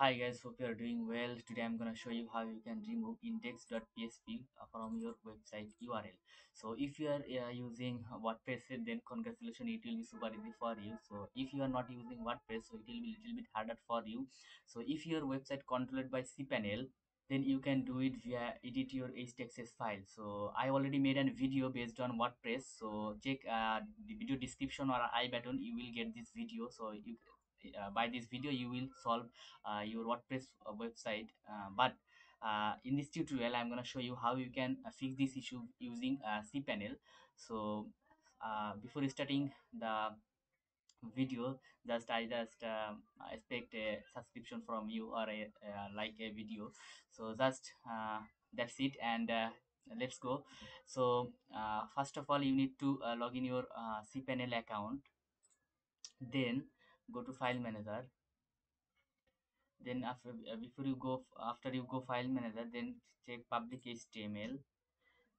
Hi guys, hope you are doing well. Today I'm gonna show you how you can remove index.php from your website URL. So if you are uh, using WordPress, then congratulations, it will be super easy for you. So if you are not using WordPress, so it will be a little bit harder for you. So if your website controlled by cPanel, then you can do it via edit your htaccess file. So I already made a video based on WordPress. So check uh, the video description or I button. You will get this video. So you uh, by this video you will solve uh, your WordPress uh, website. Uh, but uh, in this tutorial, I'm to show you how you can fix this issue using cPanel. So before starting the video, just I just um, expect a subscription from you or a like a video. So just uh, that's it, and uh, let's go. So first of all, you need to log in your cPanel account. Then go to File Manager. Then after before you go after you go file manager then check public html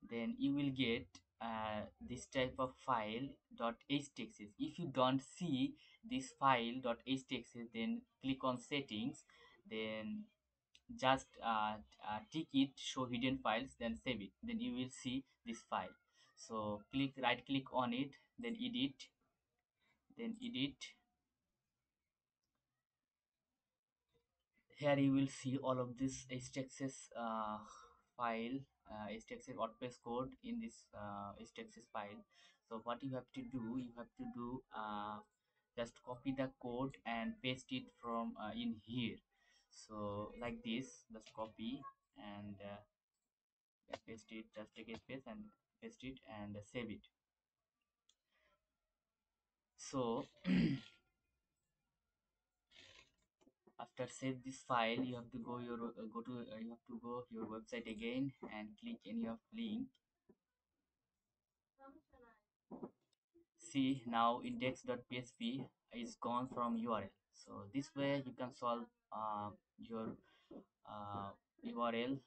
then you will get uh, this type of file htaccess if you don't see this file htaccess then click on settings. Then just uh, uh, tick it show hidden files then save it. Then you will see this file. So click right click on it then edit. Then edit here you will see all of this htaccess uh, file uh, htaccess wordpress code in this uh, htaccess file. So what you have to do you have to do uh, just copy the code and paste it from uh, in here. So like this just copy and uh, paste it just take a space and paste it and save it. So after save this file you have to go your uh, go to uh, you have to go your website again and click any of link. See now index.php is gone from url so this way you can solve uh, your uh, url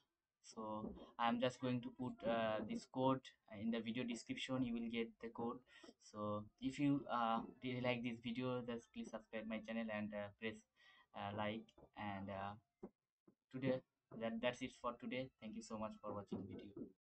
so i'm just going to put uh, this code in the video description. You will get the code. So if you uh, really like this video just please subscribe my channel and uh, press uh, like and uh, today that that's it for today. Thank you so much for watching the video